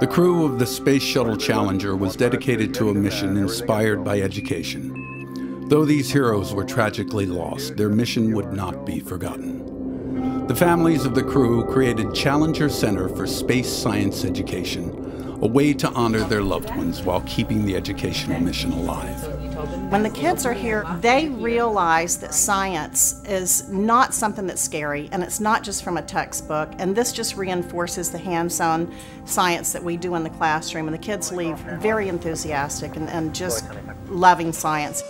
The crew of the Space Shuttle Challenger was dedicated to a mission inspired by education. Though these heroes were tragically lost, their mission would not be forgotten. The families of the crew created Challenger Center for Space Science Education, a way to honor their loved ones while keeping the educational mission alive. When the kids are here, they realize that science is not something that's scary and it's not just from a textbook. And this just reinforces the hands on science that we do in the classroom. And the kids leave very enthusiastic and, and just loving science.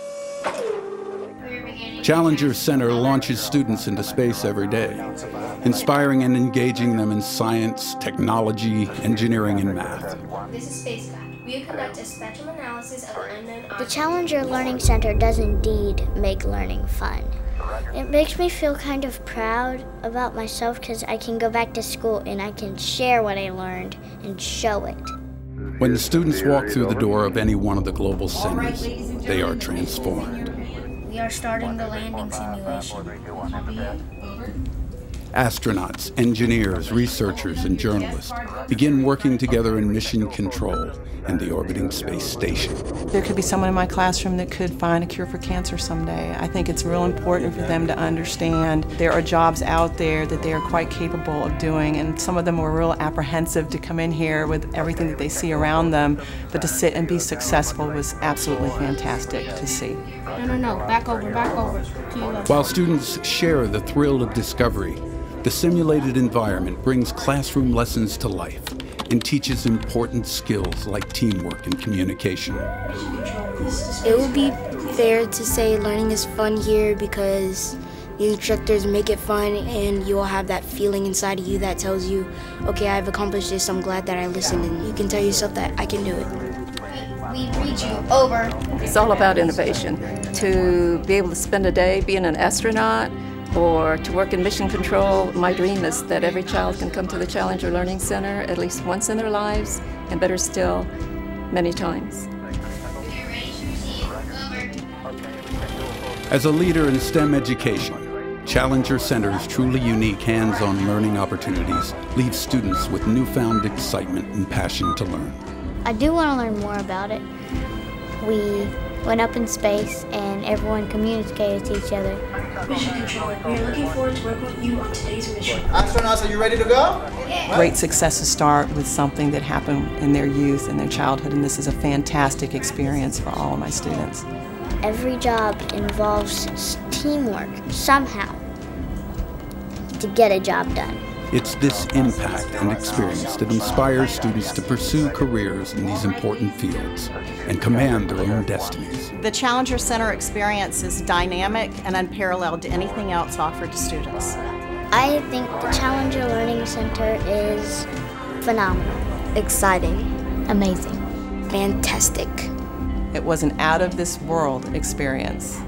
Challenger Center launches students into space every day, inspiring and engaging them in science, technology, engineering, and math. This is Space Guy. We conduct a spectrum analysis of the unknown The Challenger Learning Center does indeed make learning fun. It makes me feel kind of proud about myself because I can go back to school and I can share what I learned and show it. When the students walk through the door of any one of the global centers, they are transformed. We are starting the landing simulation. Astronauts, engineers, researchers, and journalists begin working together in mission control and the orbiting space station. There could be someone in my classroom that could find a cure for cancer someday. I think it's real important for them to understand there are jobs out there that they are quite capable of doing, and some of them were real apprehensive to come in here with everything that they see around them, but to sit and be successful was absolutely fantastic to see. No, no, no. Back over, back over. While students share the thrill of discovery, the simulated environment brings classroom lessons to life and teaches important skills like teamwork and communication. It would be fair to say learning is fun here because the instructors make it fun and you'll have that feeling inside of you that tells you, okay, I've accomplished this, I'm glad that I listened, and you can tell yourself that I can do it. We read you. Over. It's all about innovation. To be able to spend a day being an astronaut or to work in mission control, my dream is that every child can come to the Challenger Learning Center at least once in their lives, and better still, many times. As a leader in STEM education, Challenger Center's truly unique hands-on learning opportunities leave students with newfound excitement and passion to learn. I do want to learn more about it. We went up in space and everyone communicated to each other. Mission Controller, we are looking forward to working with you on today's mission. Astronauts, are you ready to go? Great successes start with something that happened in their youth and their childhood, and this is a fantastic experience for all of my students. Every job involves teamwork somehow to get a job done. It's this impact and experience that inspires students to pursue careers in these important fields and command their own destinies. The Challenger Center experience is dynamic and unparalleled to anything else offered to students. I think the Challenger Learning Center is phenomenal, exciting, amazing, fantastic. It was an out of this world experience.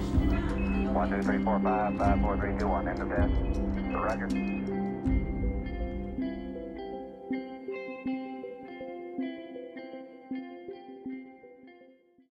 One, two, three, four, five, five, four, three, two, one, end of bed. Roger.